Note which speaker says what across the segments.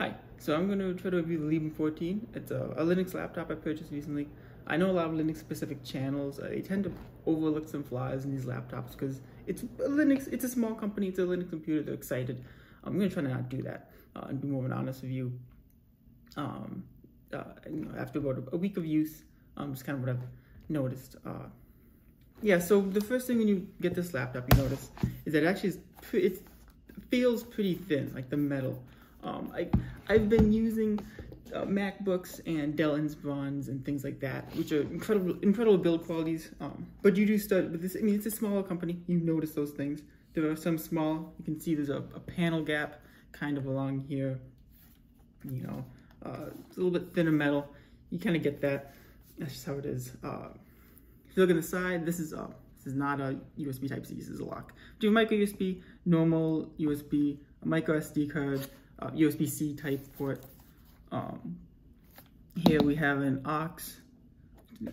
Speaker 1: Hi, so I'm going to try to review the Librem 14. It's a, a, Linux laptop I purchased recently. I know a lot of Linux specific channels, uh, they tend to overlook some flaws in these laptops because it's Linux, it's a small company, it's a Linux computer, they're excited. I'm going to try to not do that uh, and be more of an honest review. Um, uh, you know, after about a, week of use, um, just kind of what I've noticed. Uh, yeah, so the first thing when you get this laptop, you notice is that it actually is, it feels pretty thin, like the metal. Um, I, I've been using uh, MacBooks and Dell Inspirons and things like that, which are incredible, incredible build qualities. Um, but you do start with this. I mean, it's a smaller company. You notice those things. There are some small. You can see there's a, a panel gap kind of along here. You know, uh, it's a little bit thinner metal. You kind of get that. That's just how it is. Uh, if you look on the side, this is uh, this is not a USB Type C. This is a lock. Do a micro USB, normal USB, a micro SD card uh, USB-C type port. Um, here we have an aux,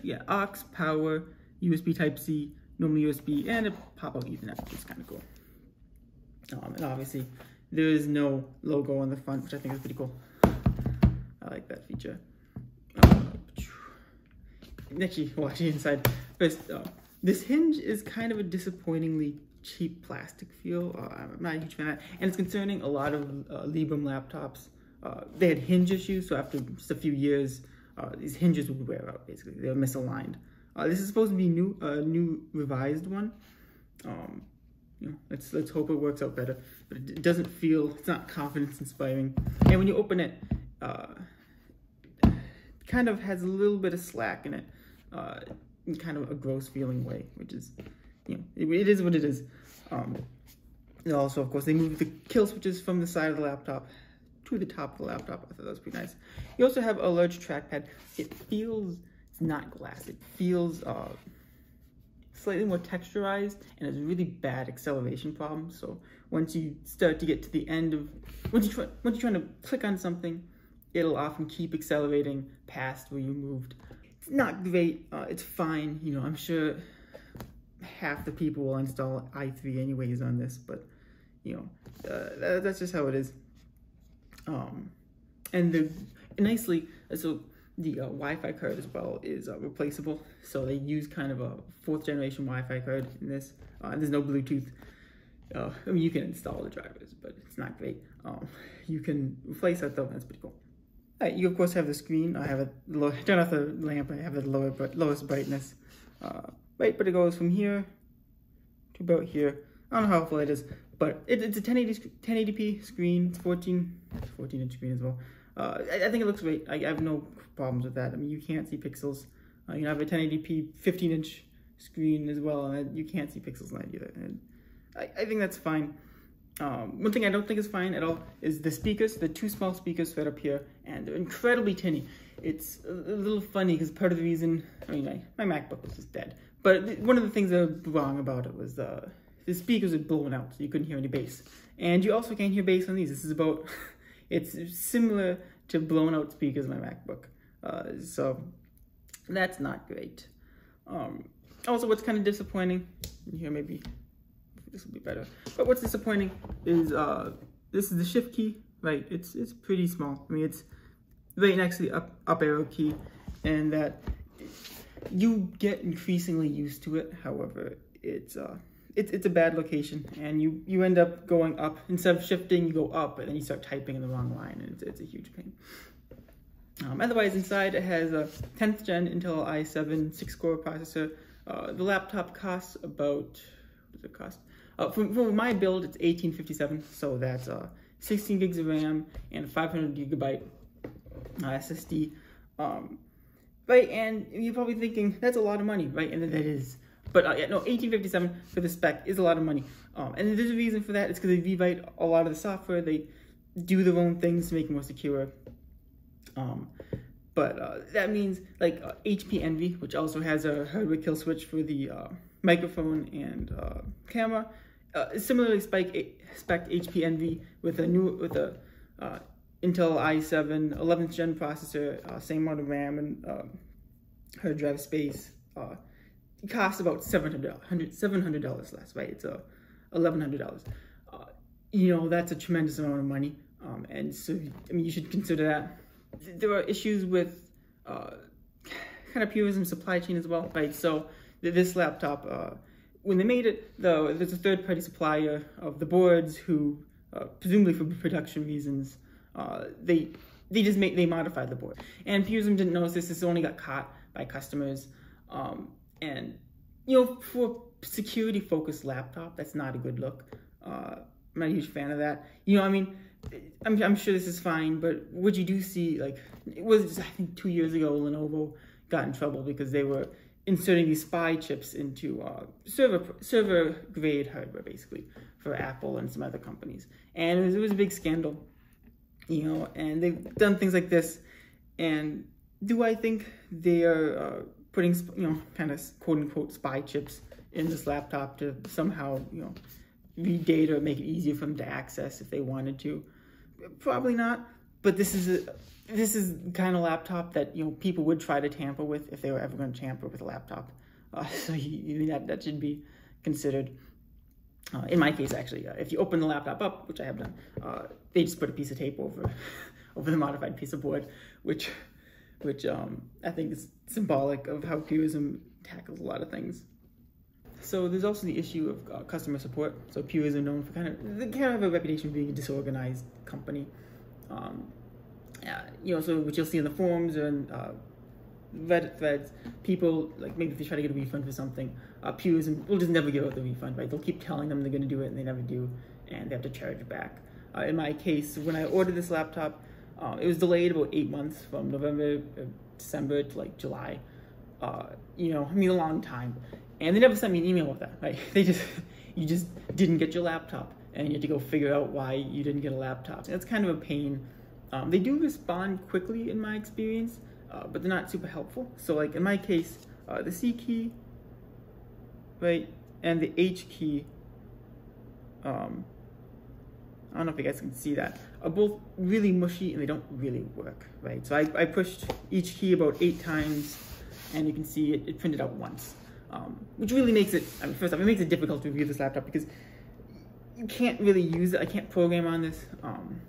Speaker 1: yeah, aux, power, USB Type-C, normal USB, and a pop-out Ethernet, which is kind of cool. Um, and obviously, there is no logo on the front, which I think is pretty cool. I like that feature. Uh, actually, watching inside. First, uh, this hinge is kind of a disappointingly cheap plastic feel. Uh, I'm not a huge fan of that. And it's concerning a lot of uh, Librem laptops. Uh, they had hinge issues, so after just a few years, uh, these hinges would wear out, basically. They were misaligned. Uh, this is supposed to be new, a new revised one. Um, you know, let's let's hope it works out better. But it doesn't feel, it's not confidence inspiring. And when you open it, uh, it kind of has a little bit of slack in it, uh, in kind of a gross feeling way, which is you know, it, it is what it is. Um, also, of course, they moved the kill switches from the side of the laptop to the top of the laptop. I thought that was pretty nice. You also have a large trackpad. It feels, it's not glass. It feels uh, slightly more texturized and has really bad acceleration problems. So once you start to get to the end of, once you try, once you're trying to click on something, it'll often keep accelerating past where you moved. It's not great. Uh, it's fine. You know, I'm sure half the people will install i3 anyways on this, but you know, uh, that, that's just how it is. Um, and the nicely, so the uh, Wi-Fi card as well is uh, replaceable. So they use kind of a fourth generation Wi-Fi card in this. Uh, there's no Bluetooth. Uh, I mean, you can install the drivers, but it's not great. Um, you can replace that though, that's pretty cool. Right, you of course have the screen. I have it low, turn off the lamp. I have the lower, lowest brightness. Right? But it goes from here to about here. I don't know how helpful it is, but it, it's a 1080, 1080p screen. It's 14, 14 inch screen as well. Uh, I, I, think it looks great. I, I, have no problems with that. I mean, you can't see pixels. Uh, you have a 1080p 15 inch screen as well, and you can't see pixels on that either. And I, I think that's fine. Um, one thing I don't think is fine at all is the speakers, the two small speakers right up here, and they're incredibly tinny. It's a little funny because part of the reason, I mean, my, my MacBook was just dead. But one of the things that was wrong about it was uh, the speakers were blown out, so you couldn't hear any bass. And you also can't hear bass on these. This is about, it's similar to blown out speakers on my MacBook. Uh, so that's not great. Um, also, what's kind of disappointing, here maybe this will be better. But what's disappointing is uh, this is the shift key, right? It's it's pretty small. I mean, it's right next to the up, up arrow key, and that you get increasingly used to it. However, it's uh, it's it's a bad location, and you you end up going up instead of shifting. You go up, and then you start typing in the wrong line, and it's, it's a huge pain. Um, otherwise, inside it has a 10th gen Intel i7 6-core processor. Uh, the laptop costs about what does it cost? Uh, for, for my build, it's 1857, so that's uh, 16 gigs of RAM and 500 gigabyte uh, SSD. Um, right? And you're probably thinking, that's a lot of money, right? And that is. But uh, yeah, no, 1857 for the spec is a lot of money. Um, and there's a reason for that. It's because they rewrite a lot of the software. They do their own things to make it more secure. Um, but uh, that means like uh, HP Envy, which also has a hardware kill switch for the uh, microphone and uh, camera. Uh, similarly, spec spec HP Envy with a new with a Intel i7 11th gen processor, uh, same amount of RAM and uh, hard drive space. Uh, it costs about $700, $700 less, right? It's a $1,100. Uh, you know, that's a tremendous amount of money. Um, and so, I mean, you should consider that. There are issues with uh, kind of Purism supply chain as well, right? So this laptop, uh, when they made it, though, there's a third-party supplier of the boards who, uh, presumably for production reasons, uh, they they just made they modified the board. And Purism didn't notice this. This only got caught by customers. Um, and you know, for security-focused laptop, that's not a good look. Uh, I'm not a huge fan of that. You know, I mean, I'm, I'm sure this is fine, but what you do see, like, it was, I think, two years ago, Lenovo got in trouble because they were inserting these spy chips into uh, server server grade hardware, basically, for Apple and some other companies. And it was, it was a big scandal, you know, and they've done things like this. And do I think they are uh, putting, you know, kind of quote unquote spy chips in this laptop to somehow, you know, read data make it easier for them to access if they wanted to. Probably not, but this is a this is kind of laptop that you know people would try to tamper with if they were ever going to tamper with a laptop. Uh, so you, you, that that should be considered. Uh, in my case, actually, uh, if you open the laptop up, which I have done, uh, they just put a piece of tape over over the modified piece of board, which which um, I think is symbolic of how Purism tackles a lot of things. So there's also the issue of uh, customer support. So Purism known for kind of they kind of have a reputation being a disorganized company. Um, yeah, you know, so what you'll see in the forums and uh, Reddit threads, people like maybe if they try to get a refund for something, uh, Purism will just never give out the refund, right? They'll keep telling them they're going to do it and they never do, and they have to charge back. Uh, in my case, when I ordered this laptop, uh, it was delayed about eight months from November, uh, December to like July. Uh, you know, I mean, a long time and they never sent me an email with that. Right? They just you just didn't get your laptop, and you had to go figure out why you didn't get a laptop. That's kind of a pain. Um, they do respond quickly in my experience, uh, but they're not super helpful. So like in my case, uh, the C key, right, and the H key. Um, I don't know if you guys can see that, are both really mushy and they don't really work, right? So I, I pushed each key about eight times and you can see it, it printed out once um, which really makes it, I mean, first off, it makes it difficult to review this laptop because you can't really use it. I can't program on this, um,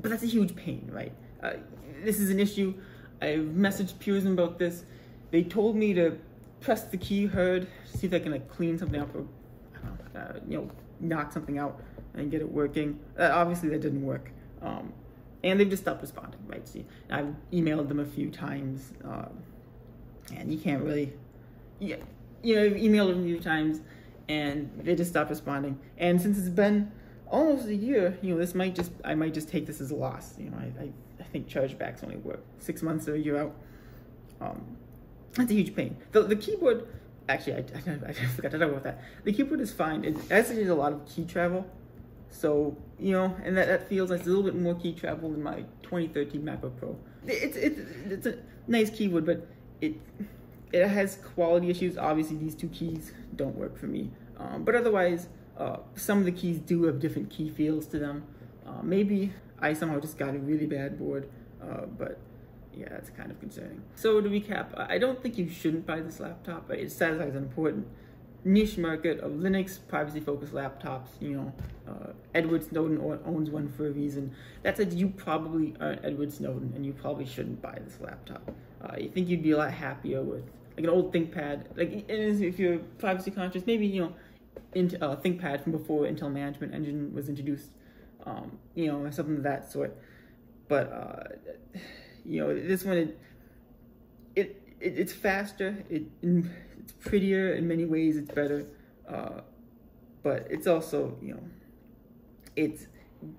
Speaker 1: but that's a huge pain, right? Uh, this is an issue. I've messaged Purism about this. They told me to press the key heard, see if I can like clean something up or, uh, you know, knock something out and get it working. Uh, obviously that didn't work. Um, and they've just stopped responding, right? See, I've emailed them a few times, uh, and you can't really, yeah, you know, emailed them a few times and they just stopped responding. And since it's been almost a year, you know, this might just, I might just take this as a loss. You know, I, I, I think chargebacks only work six months or a year out. Um, that's a huge pain. The, the keyboard, actually, I, I, I forgot to talk about that. The keyboard is fine. It actually has a lot of key travel. So, you know, and that, that feels like a little bit more key travel than my 2013 MacBook Pro. It's, it's, it's a nice keyboard, but it, it has quality issues. Obviously, these two keys don't work for me. Um, but otherwise, uh, some of the keys do have different key feels to them. Uh, maybe I somehow just got a really bad board, uh, but yeah, it's kind of concerning. So to recap, I don't think you shouldn't buy this laptop. It satisfies an important niche market of Linux privacy-focused laptops. You know, uh, Edward Snowden owns one for a reason. That said, you probably aren't Edward Snowden, and you probably shouldn't buy this laptop. Uh, you think you'd be a lot happier with like an old ThinkPad. Like if you're privacy conscious, maybe you know, into uh, ThinkPad from before Intel Management Engine was introduced. Um, you know, something of that sort. But uh, you know, this one it, it, it it's faster. It it's prettier in many ways. It's better. Uh, but it's also you know, it's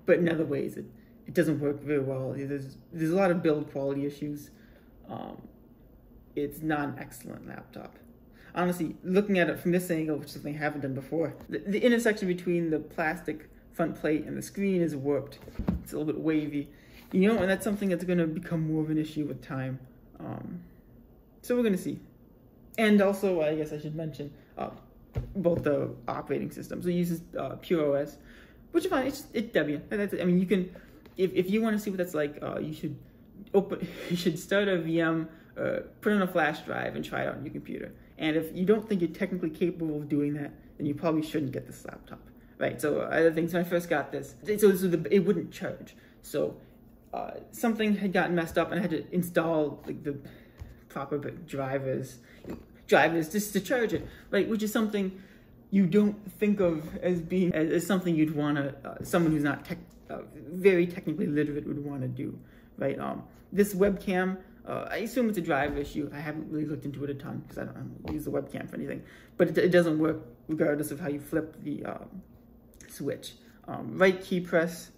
Speaker 1: but in other ways it it doesn't work very well. There's there's a lot of build quality issues. Um, it's not an excellent laptop. Honestly, looking at it from this angle, which is something I haven't done before, the, the intersection between the plastic front plate and the screen is warped. It's a little bit wavy. You know, and that's something that's going to become more of an issue with time. Um, so we're going to see. And also, I guess I should mention uh, both the operating systems. It uses uh, Pure OS, which is fine. It's it's Debian. That's, I mean, you can, if, if you want to see what that's like, uh, you should open. You should start a VM uh, put on a flash drive and try it out on your computer. And if you don't think you're technically capable of doing that, then you probably shouldn't get this laptop. Right, so uh, other things, when I first got this, so, so the, it wouldn't charge. So uh, something had gotten messed up and I had to install like the proper drivers, drivers just to charge it, right? Which is something you don't think of as being as, as something you'd want to, uh, someone who's not tech, uh, very technically literate would want to do, right? Um, this webcam, uh, I assume it's a drive issue. I haven't really looked into it a ton because I don't, I don't, use the webcam for anything, but it, it, doesn't work regardless of how you flip the um, switch. Um, right key press,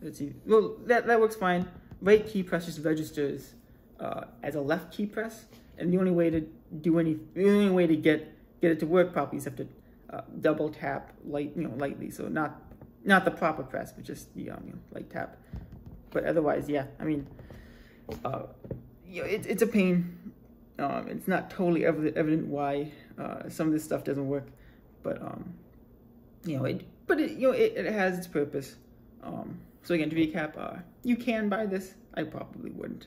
Speaker 1: let's see, well, that, that works fine. Right key press just registers uh, as a left key press, and the only way to do any, the only way to get get it to work properly is have to uh, double tap light, you know, lightly. So not not the proper press, but just the um, you know, light tap. But otherwise, yeah, I mean, uh, you know, it, it's a pain. Um, it's not totally evident, evident why uh, some of this stuff doesn't work, but um, you know, it, but it, you know, it, it has its purpose. Um, so again, to recap, uh, you can buy this. I probably wouldn't.